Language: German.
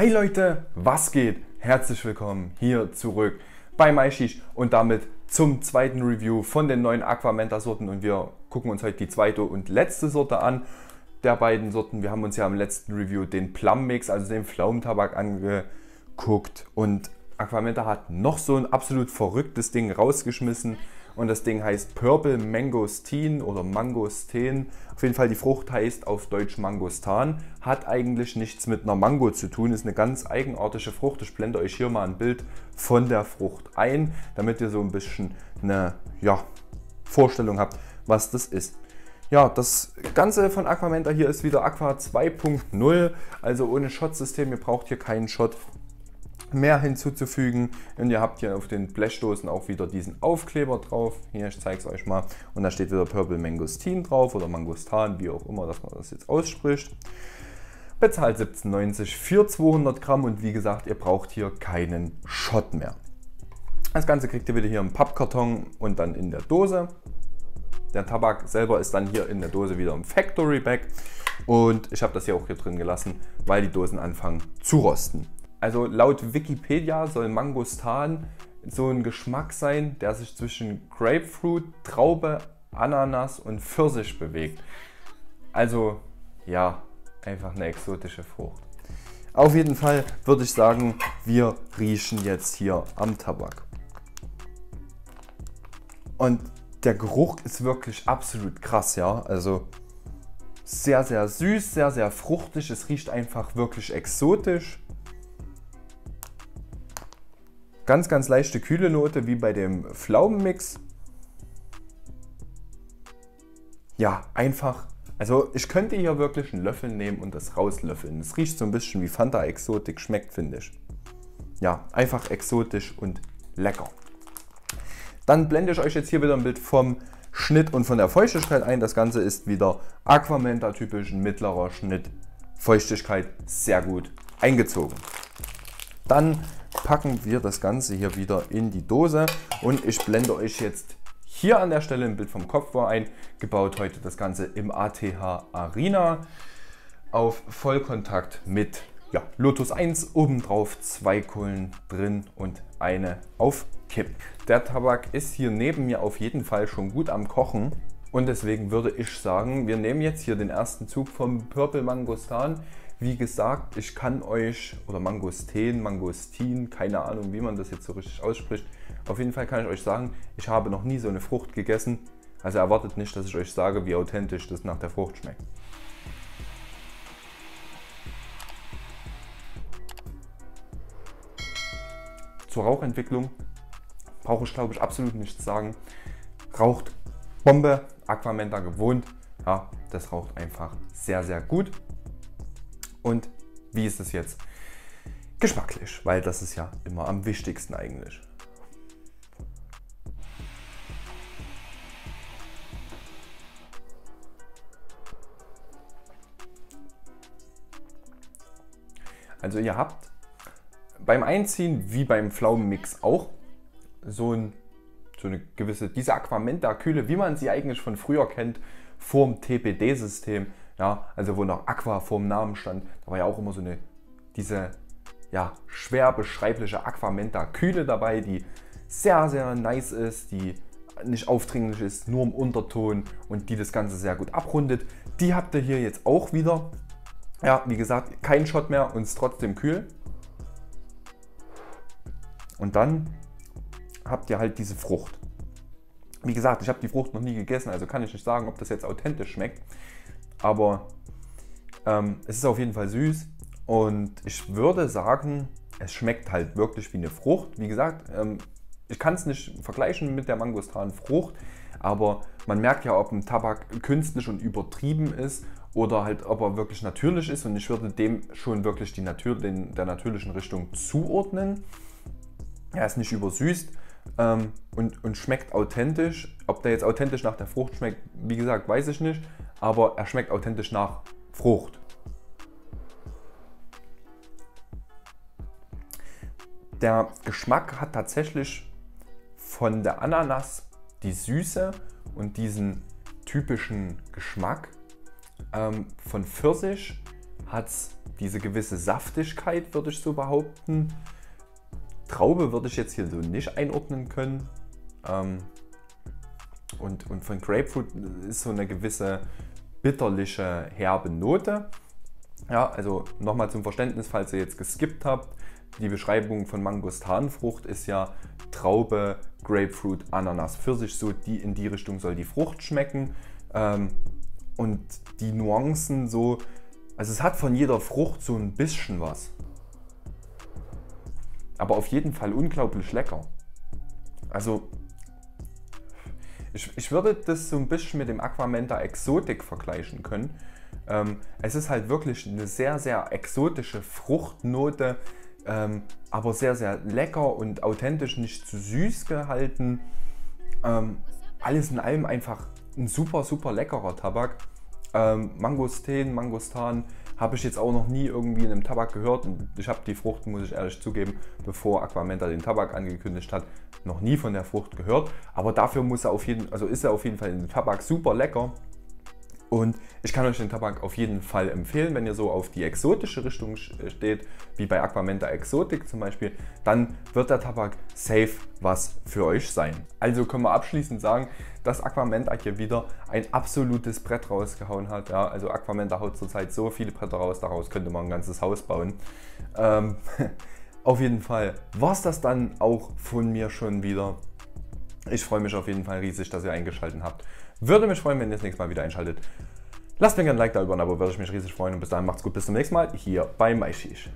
Hey Leute, was geht? Herzlich willkommen hier zurück bei MyShish und damit zum zweiten Review von den neuen Aquamenta Sorten und wir gucken uns heute die zweite und letzte Sorte an der beiden Sorten. Wir haben uns ja im letzten Review den Plum Mix, also den Pflaumentabak angeguckt und Aquamenta hat noch so ein absolut verrücktes Ding rausgeschmissen und das Ding heißt Purple Mangosteen oder Mangosteen. Auf jeden Fall die Frucht heißt auf Deutsch Mangostan. Hat eigentlich nichts mit einer Mango zu tun, ist eine ganz eigenartige Frucht. Ich blende euch hier mal ein Bild von der Frucht ein, damit ihr so ein bisschen eine ja, Vorstellung habt, was das ist. Ja, das Ganze von Aquamenta hier ist wieder Aqua 2.0, also ohne Shot-System. Ihr braucht hier keinen Shot mehr hinzuzufügen. Und ihr habt hier auf den Blechdosen auch wieder diesen Aufkleber drauf. Hier, ich zeige es euch mal. Und da steht wieder Purple Mangostin drauf oder Mangostan, wie auch immer, dass man das jetzt ausspricht. Bezahlt 17,90 für 200 Gramm und wie gesagt, ihr braucht hier keinen Shot mehr. Das Ganze kriegt ihr wieder hier im Pappkarton und dann in der Dose. Der Tabak selber ist dann hier in der Dose wieder im Factory Bag. Und ich habe das hier auch hier drin gelassen, weil die Dosen anfangen zu rosten. Also laut Wikipedia soll Mangostan so ein Geschmack sein, der sich zwischen Grapefruit, Traube, Ananas und Pfirsich bewegt. Also ja, einfach eine exotische Frucht. Auf jeden Fall würde ich sagen, wir riechen jetzt hier am Tabak. Und der Geruch ist wirklich absolut krass, ja. Also sehr, sehr süß, sehr, sehr fruchtig. Es riecht einfach wirklich exotisch. Ganz, ganz leichte kühle Note wie bei dem Pflaumenmix. Ja, einfach. Also ich könnte hier wirklich einen Löffel nehmen und das rauslöffeln. Es riecht so ein bisschen wie Fanta Exotik, schmeckt finde ich. Ja, einfach exotisch und lecker. Dann blende ich euch jetzt hier wieder ein Bild vom Schnitt und von der Feuchtigkeit ein. Das Ganze ist wieder Aquamenta typisch, mittlerer Schnitt. Feuchtigkeit sehr gut eingezogen. Dann packen wir das Ganze hier wieder in die Dose und ich blende euch jetzt hier an der Stelle ein Bild vom Kopfbau ein. Gebaut heute das Ganze im ATH Arena auf Vollkontakt mit ja, Lotus 1, obendrauf zwei Kohlen drin und eine auf Kipp. Der Tabak ist hier neben mir auf jeden Fall schon gut am Kochen und deswegen würde ich sagen, wir nehmen jetzt hier den ersten Zug vom Purple Mangostan. Wie gesagt, ich kann euch, oder Mangostin, Mangostin, keine Ahnung, wie man das jetzt so richtig ausspricht. Auf jeden Fall kann ich euch sagen, ich habe noch nie so eine Frucht gegessen. Also erwartet nicht, dass ich euch sage, wie authentisch das nach der Frucht schmeckt. Zur Rauchentwicklung brauche ich glaube ich absolut nichts sagen. Raucht Bombe, Aquamenta gewohnt. Ja, das raucht einfach sehr, sehr gut. Und wie ist es jetzt? Geschmacklich, weil das ist ja immer am wichtigsten eigentlich. Also ihr habt beim Einziehen wie beim Pflaumenmix auch so, ein, so eine gewisse, diese Aquamenta-Kühle, wie man sie eigentlich von früher kennt, vorm TPD-System. Ja, also wo noch Aqua vorm Namen stand, da war ja auch immer so eine, diese ja, schwer beschreibliche Aquamenta Kühle dabei, die sehr, sehr nice ist, die nicht aufdringlich ist, nur im Unterton und die das Ganze sehr gut abrundet. Die habt ihr hier jetzt auch wieder. Ja, wie gesagt, kein Shot mehr und ist trotzdem kühl. Und dann habt ihr halt diese Frucht. Wie gesagt, ich habe die Frucht noch nie gegessen, also kann ich nicht sagen, ob das jetzt authentisch schmeckt. Aber ähm, es ist auf jeden Fall süß und ich würde sagen, es schmeckt halt wirklich wie eine Frucht. Wie gesagt, ähm, ich kann es nicht vergleichen mit der Mangostan-Frucht, aber man merkt ja, ob ein Tabak künstlich und übertrieben ist oder halt ob er wirklich natürlich ist und ich würde dem schon wirklich die Natur, den, der natürlichen Richtung zuordnen. Er ist nicht übersüßt ähm, und, und schmeckt authentisch. Ob der jetzt authentisch nach der Frucht schmeckt, wie gesagt, weiß ich nicht aber er schmeckt authentisch nach Frucht. Der Geschmack hat tatsächlich von der Ananas die Süße und diesen typischen Geschmack. Ähm, von Pfirsich hat es diese gewisse Saftigkeit, würde ich so behaupten. Traube würde ich jetzt hier so nicht einordnen können. Ähm, und, und von Grapefruit ist so eine gewisse bitterliche, herbe Note. Ja, also nochmal zum Verständnis, falls ihr jetzt geskippt habt. Die Beschreibung von Mangostanfrucht ist ja Traube, Grapefruit, Ananas, Pfirsich, so die in die Richtung soll die Frucht schmecken. Ähm, und die Nuancen so, also es hat von jeder Frucht so ein bisschen was. Aber auf jeden Fall unglaublich lecker. Also ich, ich würde das so ein bisschen mit dem Aquamenta Exotic vergleichen können. Ähm, es ist halt wirklich eine sehr, sehr exotische Fruchtnote, ähm, aber sehr, sehr lecker und authentisch, nicht zu süß gehalten. Ähm, alles in allem einfach ein super, super leckerer Tabak. Ähm, Mangosteen, Mangostan habe ich jetzt auch noch nie irgendwie in einem Tabak gehört. Und ich habe die Frucht, muss ich ehrlich zugeben, bevor Aquamenta den Tabak angekündigt hat, noch nie von der Frucht gehört. Aber dafür muss er auf jeden, also ist er auf jeden Fall in dem Tabak super lecker. Und ich kann euch den Tabak auf jeden Fall empfehlen, wenn ihr so auf die exotische Richtung steht, wie bei Aquamenta Exotic zum Beispiel, dann wird der Tabak safe was für euch sein. Also können wir abschließend sagen, dass Aquamenta hier wieder ein absolutes Brett rausgehauen hat. Ja, also Aquamenta haut zurzeit so viele Bretter raus, daraus könnte man ein ganzes Haus bauen. Ähm, auf jeden Fall war es das dann auch von mir schon wieder. Ich freue mich auf jeden Fall riesig, dass ihr eingeschaltet habt. Würde mich freuen, wenn ihr das nächste Mal wieder einschaltet. Lasst mir gerne ein Like da über ein Abo, würde ich mich riesig freuen. Und bis dahin macht's gut, bis zum nächsten Mal hier bei MyShish.